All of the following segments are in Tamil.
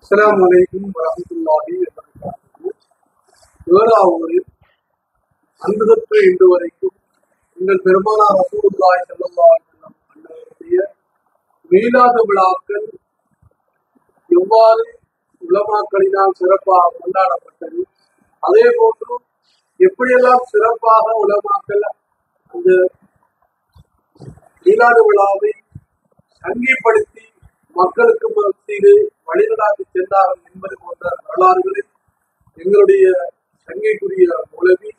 அஸ்லாம் வலைக்கும் வரமத்துல்லாஹி வேளாவூரில் ஏழாவூரில் இன்று வரைக்கும் எங்கள் பெருமானார் ரசூலுல்லாஹி ஸல்லல்லாஹு அலைஹி மீலாத விழாக்கள் எவ்வாறு உலமாக்களினால் சிறப்பாக கொண்டாடப்பட்டது? அதே போன்று எப்படியெல்லாம் சிறப்பாக உலமாக்கள் அந்த மீலாத விழாவை சங்கிப்படுத்தி மக்களுக்கு மத்தியிலே வழிநடாத்தி சென்றார்கள் என்பது போன்ற வரலாறுகளை எங்களுடைய சங்கைக்குரிய உலகி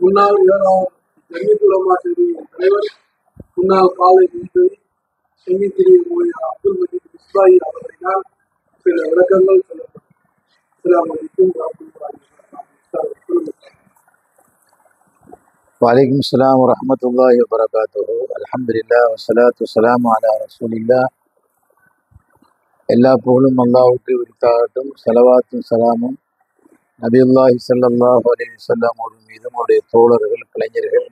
முன்னாள் ஏழாம் ஜமித்துலமா சேவையின் தலைவர் முன்னாள் காலை நீதிபதி செங்கித்திரி மோயா அப்துல் மஜீத் இஸ்ராயி அவர்களினால் சில விளக்கங்கள் சொல்லப்படும் இஸ்லாம் அளிக்கும் وعليكم السلام ورحمة الله وبركاته الحمد لله والصلاة والسلام على رسول الله எல்லா புகழும் அல்லாவுக்கு விரித்தாகட்டும் செலவாத்தும் சலாமும் நபியுல்லாஹி சல்லாஹ் அலி வஸல்லம் அவர்கள் மீதும் அவருடைய தோழர்கள் கலைஞர்கள்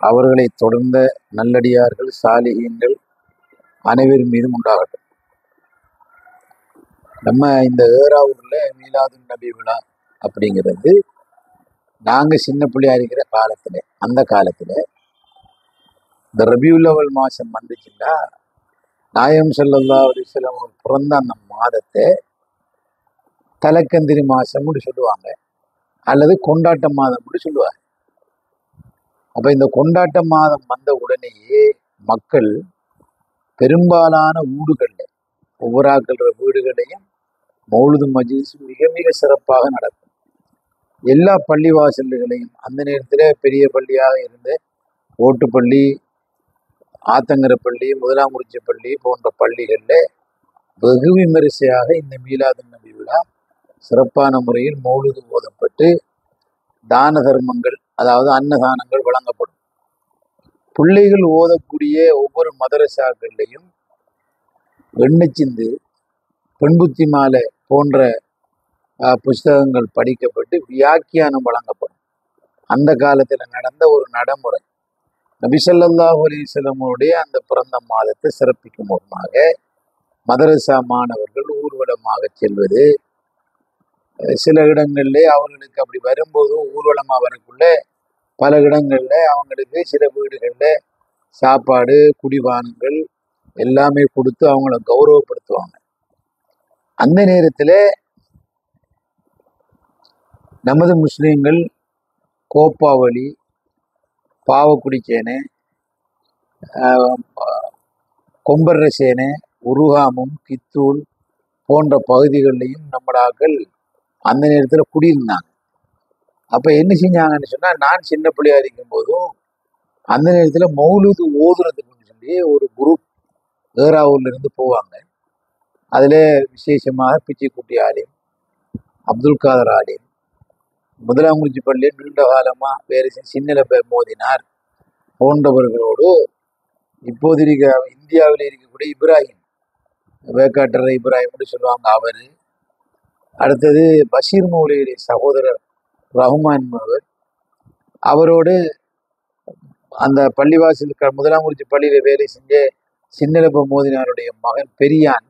அவர்களை தொடர்ந்த நல்லடியார்கள் சாலிகீன்கள் அனைவர் மீதும் உண்டாகட்டும் நம்ம இந்த ஏராவூரில் மீலாது நபி விழா அப்படிங்கிறது நாங்கள் சின்ன பிள்ளையா இருக்கிற காலத்தில் அந்த காலத்தில் இந்த ரபியுல் அவல் மாதம் வந்துச்சுன்னா நாயம் செல்லல்லா அலைஹி பிறந்த அந்த மாதத்தை தலைக்கந்திரி மாதம்னு சொல்லுவாங்க. அல்லது கொண்டாட்ட மாதம்னு சொல்லுவாங்க. அப்போ இந்த கொண்டாட்ட மாதம் வந்த உடனேயே மக்கள் பெரும்பாலான ஊடுகளில் ஒவ்வொரு வீடுகளையும் மௌலுது மஜீஸ் மிக மிக சிறப்பாக நடக்கும். எல்லா பள்ளிவாசல்களையும் அந்த நேரத்தில் பெரிய பள்ளியாக இருந்த ஓட்டுப்பள்ளி ஆத்தங்கரப்பள்ளி முதலாங்குறிச்சி பள்ளி போன்ற பள்ளிகளில் வெகு விமரிசையாக இந்த மீலாது நபி விழா சிறப்பான முறையில் மௌலுது ஓதப்பட்டு தான தர்மங்கள் அதாவது அன்னதானங்கள் வழங்கப்படும். பிள்ளைகள் ஓதக்கூடிய ஒவ்வொரு மதரசாக்கள்லையும் எண்ணச்சிந்து பெண்புத்தி மாலை போன்ற புஸ்தகங்கள் படிக்கப்பட்டு வியாக்கியானம் வழங்கப்படும். அந்த காலத்தில் நடந்த ஒரு நடைமுறை. நபிசல்லாஹு அலிசல்லமுடைய அந்த பிறந்த மாதத்தை சிறப்பிக்கும் விதமாக மதரசா மாணவர்கள் ஊர்வலமாக செல்வது. சில இடங்களில் அவர்களுக்கு அப்படி வரும்போது ஊர்வலமாக வரக்குள்ள பல இடங்களில் அவங்களுக்கு சில வீடுகளில் சாப்பாடு குடிவானங்கள் எல்லாமே கொடுத்து அவங்கள கௌரவப்படுத்துவாங்க. அந்த நேரத்தில் நமது முஸ்லீம்கள் கோப்பாவளி பாவக்குடி சேனை கொம்பர்ற சேனை உருகாமம் கித்தூல் போன்ற பகுதிகளிலையும் நம்மடாக்கள் அந்த நேரத்தில் குடியிருந்தாங்க. அப்போ என்ன செஞ்சாங்கன்னு சொன்னால் நான் சின்ன பிள்ளையா இருக்கும்போதும் அந்த நேரத்தில் மௌலூது ஓதுறதுக்குன்னு சொல்லி ஒரு குரூப் ஏராவூர்லேருந்து போவாங்க. அதில் விசேஷமாக பிச்சைக்குட்டி ஆலயம் அப்துல் காதர் ஆலயம் முதலாங்குறிச்சி பள்ளியில் நீண்ட காலமாக வேறு சின்னில மோதினார். போன்றவர்களோடு இப்போது இருக்க இந்தியாவில் இருக்கக்கூடிய இப்ராஹிம் வேக்காட்டர் இப்ராஹிம்னு சொல்லுவாங்க அவர். அடுத்தது பஷீர் மௌலியுடைய சகோதரர் ரஹ்மான் அவர். அவரோடு அந்த பள்ளிவாசல் க முதலாங்குறிச்சி பள்ளியில் வேலை செஞ்ச சின்னலப்ப மோதினாருடைய மகன் பெரியான்.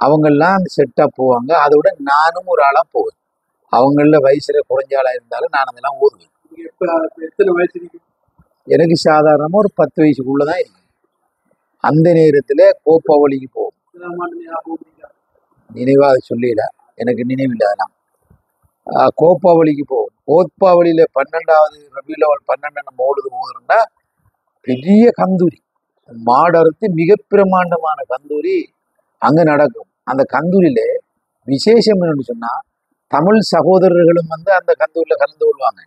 அவங்கெல்லாம் அந்த செட்டாக போவாங்க. அதோட நானும் ஒரு ஆளாக போவேன். அவங்கள வயசுல குறைஞ்ச ஆளாக இருந்தாலும் நான் அதெல்லாம் ஓதுவேன். எனக்கு சாதாரணமாக ஒரு பத்து வயசுக்குள்ள தான் இருக்கு. அந்த நேரத்தில் கோப்பாவளிக்கு இருக்கா? நினைவாக சொல்லல எனக்கு நினைவில்லை அதெல்லாம். கோப்பாவளிக்கு போவோம் கோப்பாவளியில் பன்னெண்டாவது ரபியுலவல் பன்னெண்டு மோடுது போதுன்னா பெரிய கந்தூரி. மாடறுத்து மிக பிரமாண்டமான கந்தூரி அங்கே நடக்கும். அந்த கந்தூரியில விசேஷம் என்னன்னு சொன்னால் தமிழ் சகோதரர்களும் வந்து அந்த கந்தூரில் கலந்து கொள்வாங்க.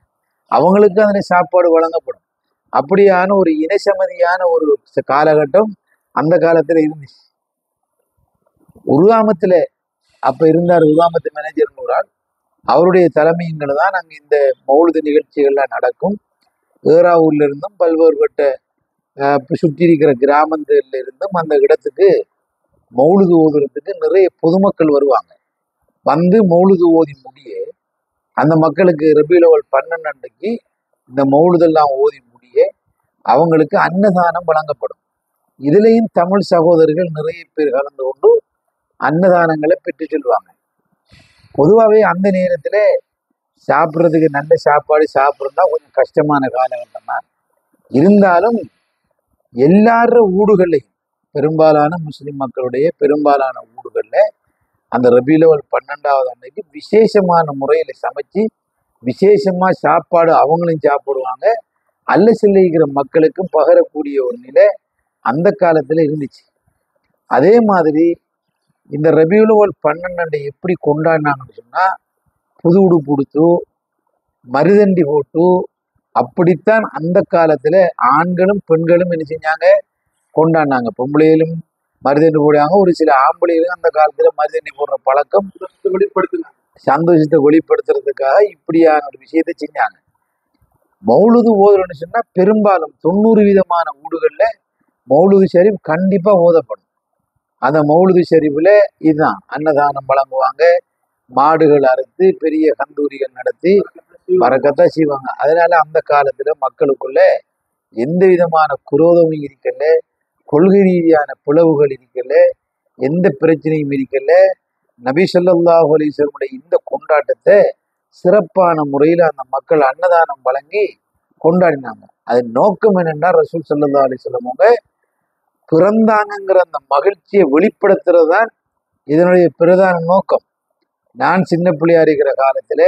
அவங்களுக்கு அதனை சாப்பாடு வழங்கப்படும். அப்படியான ஒரு இனசமதியான ஒரு காலகட்டம் அந்த காலத்தில் இருந்துச்சு. உருகாமத்தில் அப்போ இருந்தார் உருகாமத்து மேனேஜர் நூறால் அவருடைய தலைமையின்கள் தான் அங்கே இந்த மௌலுது நிகழ்ச்சிகள்லாம் நடக்கும். ஏறாவூர்ல இருந்தும் பல்வேறுபட்ட சுற்றி இருக்கிற கிராமங்கள்ல இருந்தும் அந்த இடத்துக்கு மௌலுது ஓதுறதுக்கு நிறைய பொதுமக்கள் வருவாங்க. வந்து மௌலுது ஓதி முடிய அந்த மக்களுக்கு ரபிலவல் பன்னெண்டு அன்றைக்கு இந்த மௌலுதெல்லாம் ஓதி முடிய அவங்களுக்கு அன்னதானம் வழங்கப்படும். இதுலேயும் தமிழ் சகோதரர்கள் நிறைய பேர் கலந்து கொண்டு அன்னதானங்களை பெற்று செல்வாங்க. பொதுவாகவே அந்த நேரத்தில் சாப்பிட்றதுக்கு நல்ல சாப்பாடு சாப்பிட்றதுனா கொஞ்சம் கஷ்டமான காலகட்டம் தான் இருந்தாலும் எல்லார ஊடுகளையும் பெரும்பாலான முஸ்லிம் மக்களுடைய பெரும்பாலான ஊடுகளில் அந்த ரபிலவல் பன்னெண்டாவது அன்னைக்கு விசேஷமான முறையில் சமைச்சு விசேஷமாக சாப்பாடு அவங்களும் சாப்பிடுவாங்க. அல்ல சில்லிக்கிற மக்களுக்கும் பகரக்கூடிய ஒரு நிலை அந்த காலத்தில் இருந்துச்சு. அதே மாதிரி இந்த ரபியுலவல் பன்னெண்டு எப்படி கொண்டாடினாங்கன்னு சொன்னால் புது உடுப்பு உடுத்து மருதண்டி போட்டு அப்படித்தான் அந்த காலத்தில் ஆண்களும் பெண்களும் என்ன செஞ்சாங்க? கொண்டாடினாங்க. பொம்பளையிலும் மருதண்டி போடுவாங்க ஒரு சில ஆம்பளைகளும் அந்த காலத்தில் மருதண்டி போடுற பழக்கம் சந்தோஷத்தை வெளிப்படுத்துறதுக்காக இப்படியான ஒரு விஷயத்தை செஞ்சாங்க. மௌலுது ஓதுறன்னு சொன்னா பெரும்பாலும் தொண்ணூறு விதமான ஊடுகள்ல மௌலுது ஷரீஃப் கண்டிப்பா ஓதப்படும். அந்த மௌலுது ஷரீஃபில் இதுதான் அன்னதானம் வழங்குவாங்க மாடுகள் அறுத்து பெரிய கந்தூரிகள் நடத்தி பறக்கத்தான் செய்வாங்க. அதனால அந்த காலத்துல மக்களுக்குள்ள எந்த விதமான குரோதமும் இருக்கல. கொள்கை ரீதியான பிளவுகள் இருக்கல எந்த பிரச்சனையும் இருக்கல. நபி ஸல்லல்லாஹு இந்த கொண்டாட்டத்தை சிறப்பான முறையில் அந்த மக்கள் அன்னதானம் வழங்கி கொண்டாடினாங்க. அதன் நோக்கம் என்னென்னா ரசூல் சல்லா அலைஹி வஸல்லம் பிறந்தாங்கங்கிற அந்த மகிழ்ச்சியை வெளிப்படுத்துறது தான் இதனுடைய பிரதான நோக்கம். நான் சின்ன பிள்ளையா இருக்கிற காலத்துல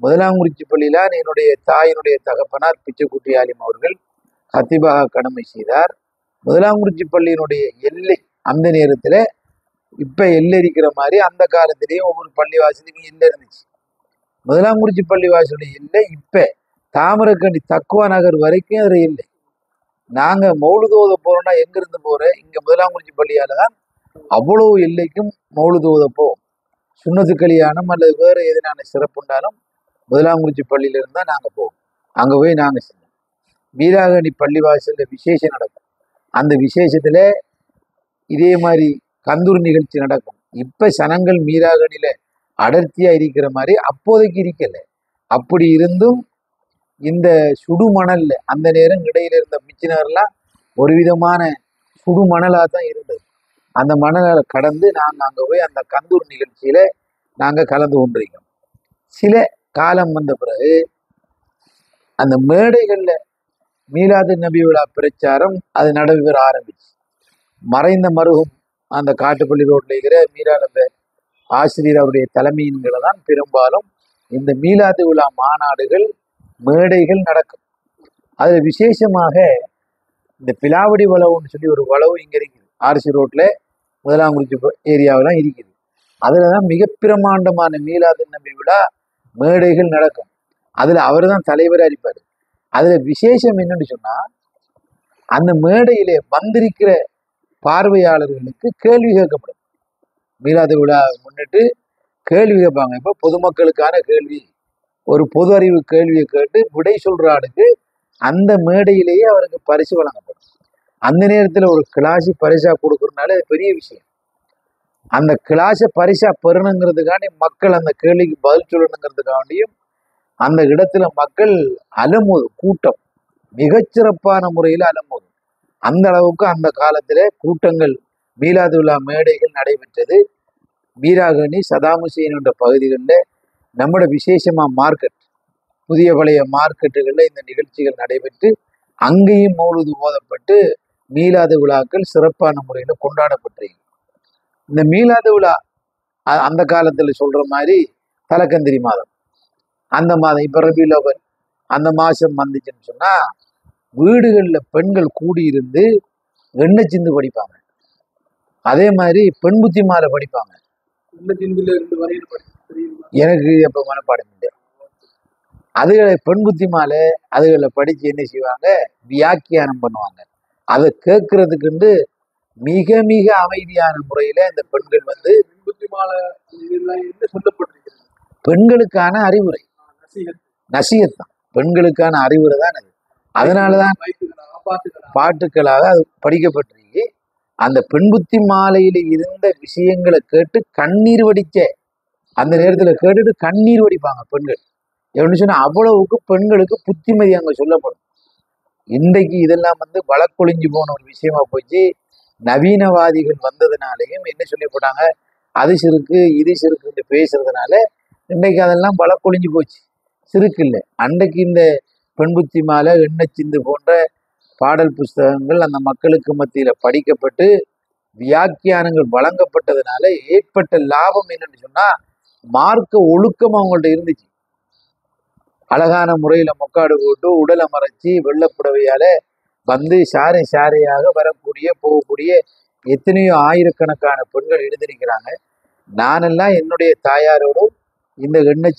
முதலாங்குறிச்சி பள்ளியில என்னுடைய தாயினுடைய தகப்பனார் பிச்சைக்குட்டி ஆலிம் அவர்கள் ஹத்திபாக கடமை செய்தார். முதலாங்குறிச்சி பள்ளியினுடைய எல்லை அந்த நேரத்தில் இப்போ எல்லை இருக்கிற மாதிரி அந்த காலத்திலேயும் ஒவ்வொரு பள்ளிவாசலுக்கும் எல்லை இருந்துச்சு. முதலாங்குறிச்சி பள்ளிவாசலுடைய எல்லை இப்போ தாமரக்கண்டி தக்குவா நகர் வரைக்கும் அதில் இல்லை நாங்கள் மௌலுதோத போகிறோன்னா எங்கேருந்து போகிற இங்கே முதலாங்குறிச்சி பள்ளியால் தான் அவ்வளவு எல்லைக்கும் மௌலுதோத போவோம். சுண்ணத்து கல்யாணம் அல்லது வேறு எதனான சிறப்புண்டாலும் முதலாங்குறிச்சி பள்ளியிலேருந்து தான் நாங்கள் போவோம். அங்கே போய் நாங்கள் செய்வோம் வீராகணி பள்ளிவாசலில் விசேஷம் நடக்கும். அந்த விசேஷத்தில் இதே மாதிரி கந்தூர் நிகழ்ச்சி நடக்கும். இப்போ சனங்கள் மீராகணியில அடர்த்தியாக இருக்கிற மாதிரி அப்போதைக்கு இருக்கலை. அப்படி இருந்தும் இந்த சுடுமணலில் அந்த நேரம் இடையில இருந்த மிச்சினர்லாம் ஒரு விதமான சுடுமணலாக தான் இருந்தது. அந்த மணலை கடந்து நாங்கள் அங்கே போய் அந்த கந்தூர் நிகழ்ச்சியில் நாங்கள் கலந்து கொண்டிருக்கோம். சில காலம் வந்த பிறகு அந்த மேடைகளில் மீலாது நபி விழா பிரச்சாரம் அது நடைபெற ஆரம்பிச்சு. மறைந்த மருகும் அந்த காட்டுப்பள்ளி ரோட்ல இருக்கிற மீராத ஆசிரியர் அவருடைய தலைமையின்களை தான் பெரும்பாலும் இந்த மீலாது விழா மாநாடுகள் மேடைகள் நடக்கும். அதில் விசேஷமாக இந்த பிலாவடி வளவுன்னு சொல்லி ஒரு வளவு இங்கே இருக்குது. ஆர்சி ரோட்ல முதலாங்குறிச்சி ஏரியாவெல்லாம் இருக்குது. அதில் தான் மிக பிரமாண்டமான மீலாது நம்பி விழா மேடைகள் நடக்கும். அதில் அவர் தான் தலைவராக இருப்பார். அதுல விசேஷம் என்னன்னு சொன்னா அந்த மேடையிலே வந்திருக்கிற பார்வையாளர்களுக்கு கேள்வி கேட்கப்படும். மீலாது விழா முன்னிட்டு கேள்வி கேட்பாங்க. இப்போ பொதுமக்களுக்கான கேள்வி. ஒரு பொது அறிவு கேள்வியை கேட்டு விடை சொல்ற ஆளுக்கு அந்த மேடையிலேயே அவருக்கு பரிசு வழங்கப்படும். அந்த நேரத்தில் ஒரு கிளாஸி பரிசா கொடுக்கறதுனால அது பெரிய விஷயம். அந்த கிளாஸை பரிசா பெறணுங்கிறதுக்காண்டி மக்கள் அந்த கேள்விக்கு பதில் சொல்லணுங்கிறதுக்காண்டியும் அந்த இடத்துல மக்கள் அலமோது கூட்டம். மிகச்சிறப்பான முறையில் அலமோது அந்த அளவுக்கு அந்த காலத்தில் கூட்டங்கள் மீலாது விழா மேடைகள் நடைபெற்றது. வீராகணி சதாமுசேன் என்ற பகுதிகளில் நம்மட விசேஷமாக மார்க்கெட் புதிய பழைய மார்க்கெட்டுகளில் இந்த நிகழ்ச்சிகள் நடைபெற்று அங்கேயும் மௌலுது போதப்பட்டு மீலாது விழாக்கள் சிறப்பான முறையில் கொண்டாடப்பட்டிருக்கு இந்த மீலாது விழா அந்த காலத்தில் சொல்கிற மாதிரி தலக்கந்திரி மாதம். அந்த மாதம் இப்போ ரபிலோபன் அந்த மாதம் வந்துச்சுன்னு சொன்னா வீடுகளில் பெண்கள் கூடியிருந்து எண்ணெய் சிந்து படிப்பாங்க. அதே மாதிரி பெண் புத்தி மாலை படிப்பாங்க எனக்கு அப்போ மனப்பாடம் இல்லை. அதுகளை பெண் புத்தி மாலை அதுகளை படித்து என்ன செய்வாங்க? வியாக்கியானம் பண்ணுவாங்க. அதை கேட்கறதுக்குண்டு மிக மிக அமைதியான முறையில் இந்த பெண்கள் வந்து பெண்களுக்கான அறிவுரை. நசீகத் தான் பெண்களுக்கான அறிவுரை தான் அது. அதனால தான் வைத்துக்கலாம் பாத்துக்கலாம் பாட்டுக்களாக அது படிக்கப்பட்டிருக்கு. அந்த பெண் புத்தி மாலையில இருந்த விஷயங்களை கேட்டு கண்ணீர் வடிச்ச அந்த நேரத்துல கேட்டுட்டு கண்ணீர் வடிப்பாங்க பெண்கள். எப்படி சொன்னா அவ்வளவுக்கு பெண்களுக்கு புத்திமதி அங்க சொல்லப்படும். இன்றைக்கு இதெல்லாம் வந்து வழக்கொழிஞ்சு போன ஒரு விஷயமா போச்சு. நவீனவாதிகள் வந்ததுனாலையும் என்ன சொல்லி போட்டாங்க? அது சிறுக்கு இது சிறுக்குன்னு பேசுறதுனால இன்றைக்கு அதெல்லாம் பலக்கொழிஞ்சு போச்சு. சிறுக்கில்லை அன்றைக்கு இந்த பெண்புத்தி மாலை எண்ணெய் சிந்து போன்ற பாடல் புஸ்தகங்கள் அந்த மக்களுக்கு மத்தியில் படிக்கப்பட்டு வியாக்கியானங்கள் வழங்கப்பட்டதுனால ஏற்பட்ட லாபம் என்னன்னு சொன்னா மார்க்க ஒழுக்கம் அவங்கள்ட்ட இருந்துச்சு. அழகான முறையில முக்காடு போட்டு உடலை மறைச்சி வெள்ளப்புடவையால வந்து சாரை சாரையாக வரக்கூடிய போகக்கூடிய எத்தனையோ ஆயிரக்கணக்கான பெண்கள் எழுந்திருக்கிறாங்க நானெல்லாம் என்னுடைய தாயாரோடும் இந்த எண்ணெய்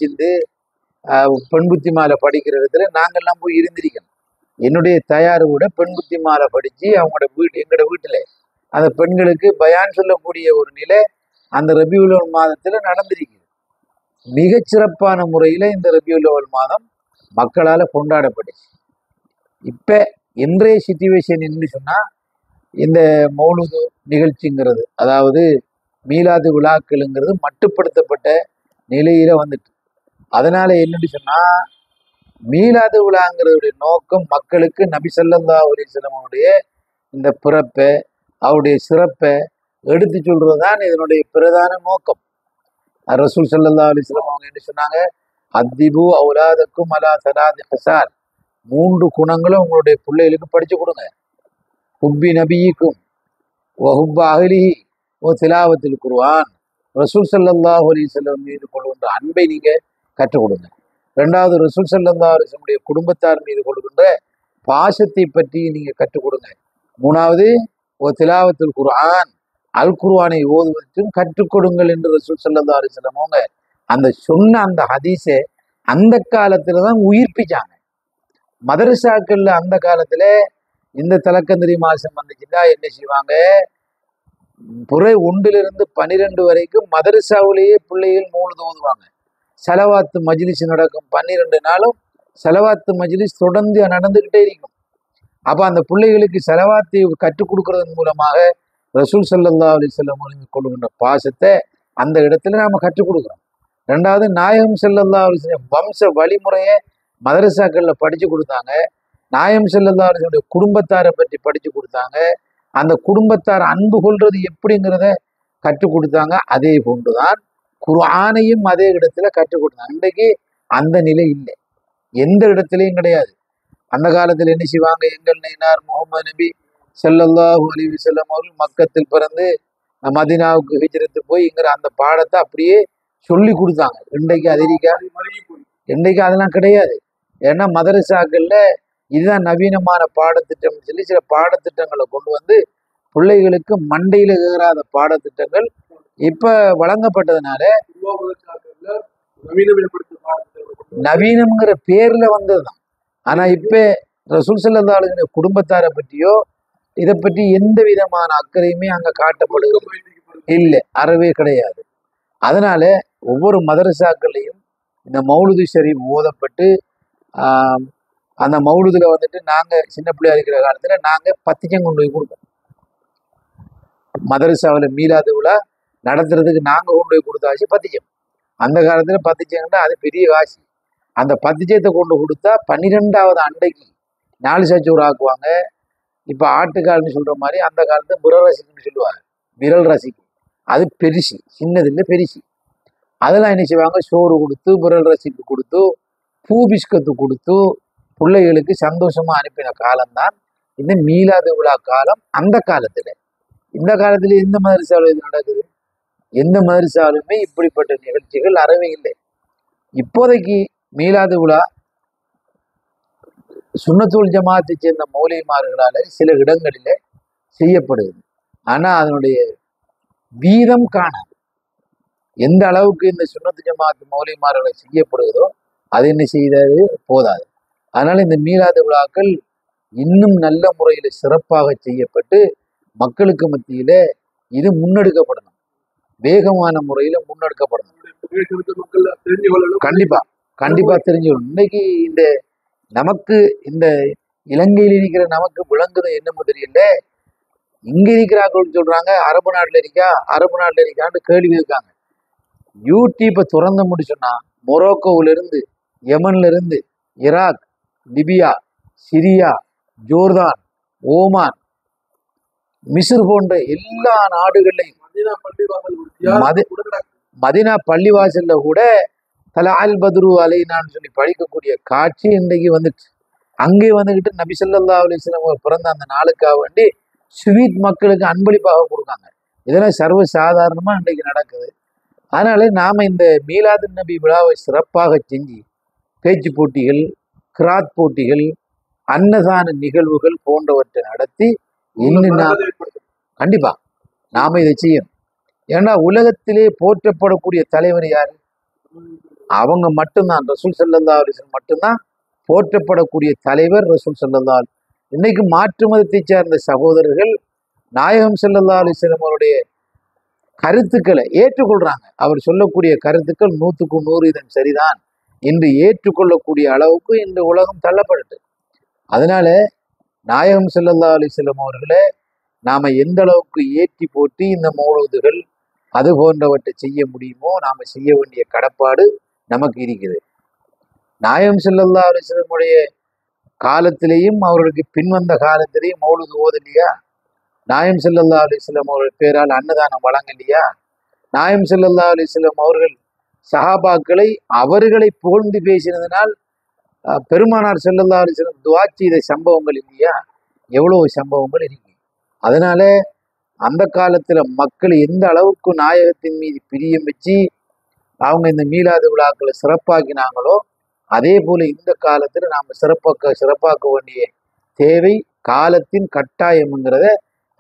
பெண்புத்தி மாலை படிக்கிற இடத்துல நாங்கள்லாம் போய் இருந்திருக்கணும். என்னுடைய தயார் கூட பெண்புத்தி மாலை படிச்சு அவங்களோட வீட்டு எங்களோட வீட்டுல. அந்த பெண்களுக்கு பயான் சொல்லக்கூடிய ஒரு நிலை அந்த ரபியுல் மாதத்துல நடந்திருக்குது மிகச்சிறப்பான முறையில இந்த ரபியுல் மாதம் மக்களால் கொண்டாடப்பட்டுச்சு. இப்ப இன்றைய சுச்சுவேஷன் என்ன சொன்னா இந்த மௌலுது நிகழ்ச்சிங்கிறது அதாவது மீலாது விழாக்களுங்கிறது மட்டுப்படுத்தப்பட்ட நிலையில வந்துட்டு அதனால என்னன்னு சொன்னா மீலாது விழாங்கிறதுடைய நோக்கம் மக்களுக்கு நபி ஸல்லல்லாஹு அலைஹி இந்த பிறப்பை அவருடைய சிறப்பை எடுத்து சொல்றது தான் இதனுடைய பிரதான நோக்கம். ரசூல் ஸல்லல்லாஹு அலிஸ்லாம் அவங்க என்ன சொன்னாங்க? அத்திபு அவுலாதக்கும் அலா சலாதி ஹசார் மூன்று குணங்களும் உங்களுடைய பிள்ளைகளுக்கு படிச்சு கொடுங்க. ஹுப்பி நபியிக்கும் வஹுப்ப அகலிஹி ஓ திலாவத்தில் குருவான் ரசூல் ஸல்லல்லாஹு அலிஸ்லாம் மீது கொள்கின்ற அன்பை நீங்கள் கற்றுக் கொடுங்க. ரெண்டாவது ரசூல் ஸல்லல்லாஹு அலைஹி குடும்பத்தார் மீது கொடுக்கின்ற பாசத்தை பற்றி நீங்க கற்றுக் கொடுங்க. மூணாவது ஒரு திலாவத்தில் குர்ஆன் அல் குர்வானை ஓதுவதற்கும் கற்றுக் கொடுங்கள் என்று ரசூல் ஸல்லல்லாஹு அலைஹி அவங்க அந்த சொன்ன அந்த ஹதீஸை அந்த காலத்துல தான் உயிர்ப்பிச்சாங்க. மதரசாக்கள்ல அந்த காலத்துல இந்த தலக்கந்திரி மாசம் வந்துச்சுன்னா என்ன செய்வாங்க? புறை ஒன்றிலிருந்து பனிரெண்டு வரைக்கும் மதரசாவிலேயே பிள்ளைகள் மூணு ஓதுவாங்க. செலவாத்து மஜ்லிஸ் நடக்கும் பன்னிரெண்டு நாளும் செலவாத்து மஜ்லிஸ் தொடர்ந்து நடந்துக்கிட்டே இருக்கும். அப்போ அந்த பிள்ளைகளுக்கு செலவாத்தை கற்றுக் கொடுக்கறதன் மூலமாக ரசூல் சல்லா அலி செல்லம் அவர்கள் கொள்கின்ற பாசத்தை அந்த இடத்துல நாம் கற்றுக் கொடுக்குறோம். ரெண்டாவது நாயகம் செல்லல்லா அலைஹி வம்ச வழிமுறையை மதரசாக்களில் படித்து கொடுத்தாங்க. நாயம் செல்லல்லா அலிசனுடைய குடும்பத்தாரை பற்றி படித்து கொடுத்தாங்க. அந்த குடும்பத்தார் அன்பு கொள்வது எப்படிங்கிறத கற்றுக் கொடுத்தாங்க. அதே போன்றுதான் குர்ஆனையும் அதே இடத்துல கற்றுக் கொடுத்தாங்க இன்றைக்கு அந்த நிலை இல்லை. எந்த இடத்துலையும் கிடையாது. அந்த காலத்தில் என்ன செய்வாங்க? எங்கள் நைனார் முகமது நபி செல்லல்லாஹு அலிவி செல்லம் அவர்கள் மக்கத்தில் பிறந்து மதீனாவுக்கு ஹிஜ்ரத்து போய்ங்கிற அந்த பாடத்தை அப்படியே சொல்லி கொடுத்தாங்க. இன்றைக்கு அதிரிக்கா இன்றைக்கு அதெல்லாம் கிடையாது. ஏன்னா மதரசாக்கள்ல இதுதான் நவீனமான பாடத்திட்டம்னு சொல்லி சில பாடத்திட்டங்களை கொண்டு வந்து பிள்ளைகளுக்கு மண்டையில் ஏறாத பாடத்திட்டங்கள் இப்ப வழங்கப்பட்டதுனால நவீனம்ங்கிற பேர்ல வந்ததுதான். ஆனா இப்ப ரசூல் வஸல்லம் குடும்பத்தாரை பற்றியோ இதை பற்றி எந்த விதமான அக்கறையுமே அங்க காட்டப்படுகிறது இல்லை. அறவே கிடையாது. அதனால ஒவ்வொரு மதரசாக்கள்லையும் இந்த மௌலுது ஷரீப் ஓதப்பட்டு அந்த மௌலுதுல வந்துட்டு நாங்க சின்ன பிள்ளையா இருக்கிற காலத்துல நாங்க பத்திச்சம் கொண்டு போய் கொடுப்போம். மதரசாவில் மீலாது விழா நடத்துறதுக்கு நாங்கள் கொண்டு போய் கொடுத்தாச்சு பத்திச்சம் அந்த காலத்தில் பத்திச்சங்கன்னா அது பெரிய காசு அந்த பத்திச்சத்தை கொண்டு கொடுத்தா பன்னிரெண்டாவது அண்டைக்கு நாலு சச்சூர் ஆக்குவாங்க. இப்போ ஆட்டுக்கால்னு சொல்கிற மாதிரி அந்த காலத்தில் விரல் ரசிக்குன்னு சொல்லுவாங்க. விரல் ரசிக்கு அது பெருசு. சின்னதில் பெருசு. அதெல்லாம் என்ன செய்வாங்க? சோறு கொடுத்து விரல் ரசிக்கு கொடுத்து பூ பிஸ்கத்து கொடுத்து பிள்ளைகளுக்கு சந்தோஷமாக அனுப்பின காலம்தான் இந்த மீலாது விழா காலம் அந்த காலத்தில். இந்த காலத்தில் எந்த மதரசாவில் இது நடக்குது? எந்த மதரசாலுமே இப்படிப்பட்ட நிகழ்ச்சிகள் அறவே இல்லை இப்போதைக்கு மீலாது விழா சுண்ணத்தூள் ஜமாத்தை சேர்ந்த மௌலிமார்களால் சில இடங்களில செய்யப்படுது ஆனா அதனுடைய வீதம் காணாது. எந்த அளவுக்கு இந்த சுண்ணத்து ஜமாத் மௌலிமார்களை செய்யப்படுகிறதோ அது என்ன செய்தது? போதாது. அதனால இந்த மீலாது விழாக்கள் இன்னும் நல்ல முறையில சிறப்பாக செய்யப்பட்டு மக்களுக்கு மத்தியில இது முன்னெடுக்கப்படணும். வேகமான முறையில முன்னெடுக்கப்படணும். கண்டிப்பா கண்டிப்பா தெரிஞ்சுக்கணும். இன்னைக்கு இந்த நமக்கு இந்த இலங்கையில் இருக்கிற நமக்கு விளங்குது என்னமோ தெரியல. இங்க இருக்கிறாங்கன்னு சொல்றாங்க அரபு நாட்டுல இருக்கா அரபு நாட்டுல இருக்கான்னு கேள்வி இருக்காங்க யூடியூப்பை திறந்து முடிச்சோன்னா மொரோக்கோவில இருந்து யமன்ல இருந்து Iraq Libya Syria Jordan Oman மிஸ்ர் போன்ற எல்லா நாடுகள்லையும் மதீனா பள்ளிவாசல்ல கூட தல அல் பத்ரு அலைனான்னு சொல்லி படிக்கக்கூடிய காட்சி இன்றைக்கு வந்துச்சு. அங்கே வந்துக்கிட்டு நபி ஸல்லல்லாஹு அலைஹி வஸல்லம் அவர் பிறந்த அந்த நாளுக்காக வேண்டி ஸ்வீட் மக்களுக்கு அன்பளிப்பாக கொடுக்காங்க. இதெல்லாம் சர்வ சாதாரணமா இன்றைக்கு நடக்குது. அதனால நாம இந்த மீலாது நபி விழாவை சிறப்பாக செஞ்சு பேச்சு போட்டிகள் கிராத் போட்டிகள் அன்னதான நிகழ்வுகள் போன்றவற்றை நடத்தி இன்னும் நாம் பரக்கத்தை ஏற்படுத்தும். கண்டிப்பா. நாம இதை செய்யணும். ஏன்னா உலகத்திலே போற்றப்படக்கூடிய தலைவர் யார்? அவங்க மட்டும்தான். ரசூல் சல்லல்லா அலிஸ்லம் மட்டும்தான் போற்றப்படக்கூடிய தலைவர் ரசூல் செல்லந்தால் அலி- இன்னைக்கு மாற்று மதத்தை சேர்ந்த சகோதரர்கள் நாயகம் சல்லல்லா அலிஸ்லம் அவருடைய கருத்துக்களை ஏற்றுக்கொள்றாங்க. அவர் சொல்லக்கூடிய கருத்துக்கள் நூற்றுக்கு நூறு இதன் சரிதான். என்று ஏற்றுக்கொள்ளக்கூடிய அளவுக்கு இந்த உலகம் தள்ளப்பட்டு அதனால நாயகம் ஸல்லல்லாஹு அலைஹி அவர்களை நாம எந்த அளவுக்கு ஏற்றி போட்டி இந்த மௌலூதுகள் அது போன்றவற்றை செய்ய முடியுமோ நாம செய்ய வேண்டிய கடப்பாடு நமக்கு இருக்குது நாயம் செல்லல்லா அலைஹி காலத்திலேயும் அவர்களுக்கு பின்வந்த காலத்திலேயும் மௌலூது ஓதலையா? நாயம் செல்லல்லா அலிஸ்லம் அவர்கள் பேரால் அன்னதானம் வழங்கலையா? நாயம் செல்லல்லா அலிஸ்லம் அவர்கள் சஹாபாக்களை அவர்களை புகழ்ந்து பேசினதனால் பெருமானார் செல்லல்லா அலிஸ்லம் வஸல்லம் இதை செய்த சம்பவங்கள் இல்லையா? எவ்வளவு சம்பவங்கள் இருக்கு? அதனால அந்த காலத்துல மக்கள் எந்த அளவுக்கு நாயகத்தின் மீது பிரியம் வச்சு அவங்க இந்த மீலாது விழாக்களை சிறப்பாக்கினாங்களோ அதே போல இந்த காலத்துல நாம சிறப்பாக்க சிறப்பாக்க வேண்டிய தேவை காலத்தின் கட்டாயம்ங்கிறத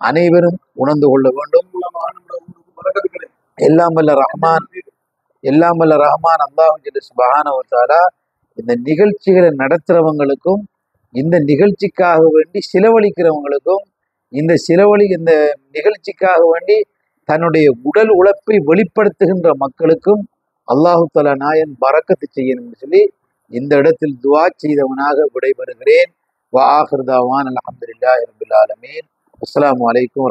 அனைவரும் உணர்ந்து கொள்ள வேண்டும். எல்லாம் வல்ல ரஹ்மான் எல்லாம் வல்ல ரஹ்மான் அல்லாஹு சுபஹானஹு இந்த நிகழ்ச்சிகளை நடத்துறவங்களுக்கும் இந்த நிகழ்ச்சிக்காக வேண்டி செலவழிக்கிறவங்களுக்கும் இந்த சிலவழி இந்த நிகழ்ச்சிக்காக வேண்டி தன்னுடைய உடல் உழைப்பை வெளிப்படுத்துகின்ற மக்களுக்கும் அல்லாஹு தலா நாயன் பறக்கத்து செய்யணும்னு சொல்லி இந்த இடத்தில் துவா செய்தவனாக விடைபெறுகிறேன். வா ஆஹிர் தாவான் அல்ஹம்துலில்லாஹி ரப்பில் ஆலமீன். அஸ்ஸலாமு அலைக்கும்